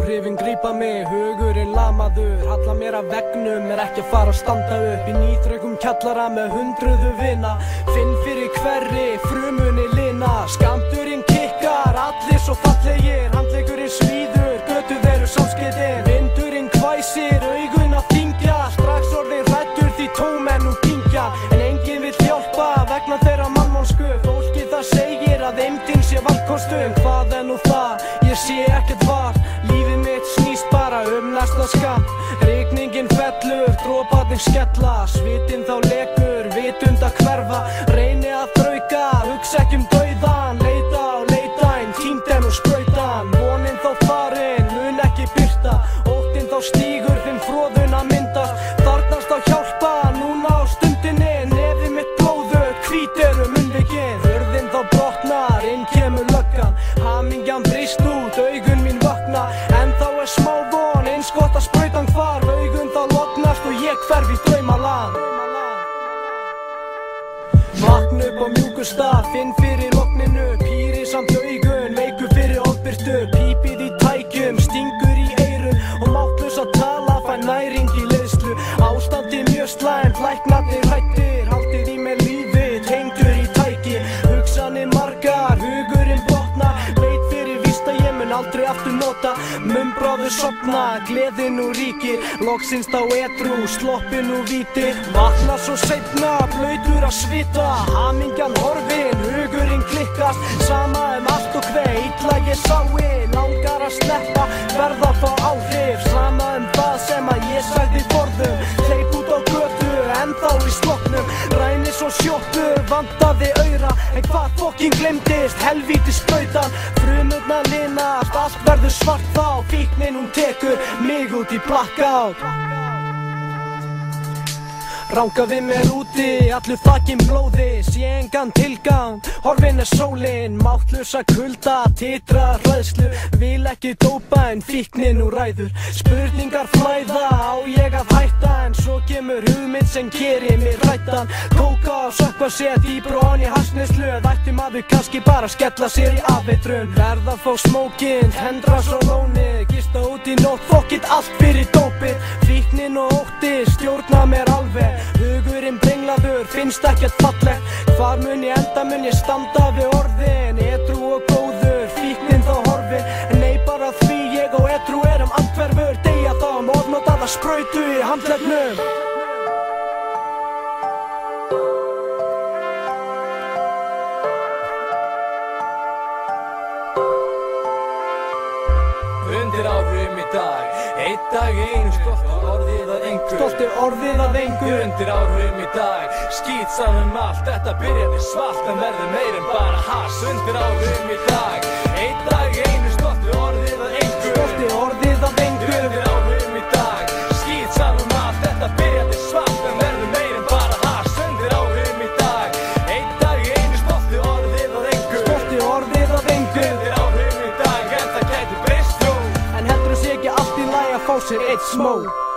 grípa mig, hugurinn lamaður. Halla mér að vegnum, er ekki að fara að standa upp. Í nýþröngum kjallara með hundruðu vina. Finn fyrir hverri, frumunni lina. Skamturinn kikkar, allir svo fallegir. Handleikurinn svíður, götu veru samskeitin Vindurinn hvæsir, augun að þingja Strax orðin hrættur því tómenn og pingja En enginn vill hjálpa vegna þeirra mannmónsku Fólki það segir að eimdinn sé valkostum Hvað er nú það? Ég sé ekkert næsta skam Rigningin fellur, dróparnir skella. Svitinn þá lekur, vitund að hverfa. Reyni að þrauka, hugsa ekki um dauðan Leita og leita, einn tímden og sprautan. Vonin þá farin, mun ekki byrta Óttinn þá stígur, loknast og ég hverf í draumaland. Vakn upp á mjúku stað, finn fyrir lokninu Pýri samt augun, veiku fyrir ofbyrtu Pípið í tækjum, stingur aftur nota Mumbráður sopna, gleðin úr ríkir Loksins þá edru, sloppin úr víti. Vakna svo setna, blöytur að svita. Hamingjan horfin, hugurinn klikkast. Sama um allt og hver, illa ég sái Langar að sleppa, verða fá áhrif. Sama um það sem að ég sagði forðum Sjóttu, vantaði auðra En hvað fokkin glemdist, helvíti sprautan Frumurna linast, allt verður svart þá Fíknin hún tekur mig út í blackout Ránka við mér úti, allur þakkinn blóði Sé engan tilgang, horfin er sólin Máttlösa kulda, titra hræðslu Vil ekki dópa en fíknin úr ræður. Spurningar flæða, á ég að hætta? En svo kemur hugmynd sem gerir mér rættan. Kóka og sökva sér dýbr og hann í hasneslu Ætti maður kannski bara að skella sér í afveitrun Verða fá smókinn, hendra svo lónið. Gista út í nótt, fokkit allt fyrir dópið. Fíknin og ótti stjórna mér finnst ekkert fallegt. Hvar mun ég enda, mun ég standa við orðin? Edru og góður, fíknin þá horfin. Nei bara því ég og edru erum andverfur. Deyja þá um ofnotaða sprautu í handlegnum Undir áhrifum í dag Eitt dag einu stolt orðið að engu. Stolti orðið að engu. Undir áhrifum í dag. Skýt saman um allt. Þetta byrjaði svart. En verður meir en bara hass Undir áhrifum í dag. Eitt dag einu áhrifum í dag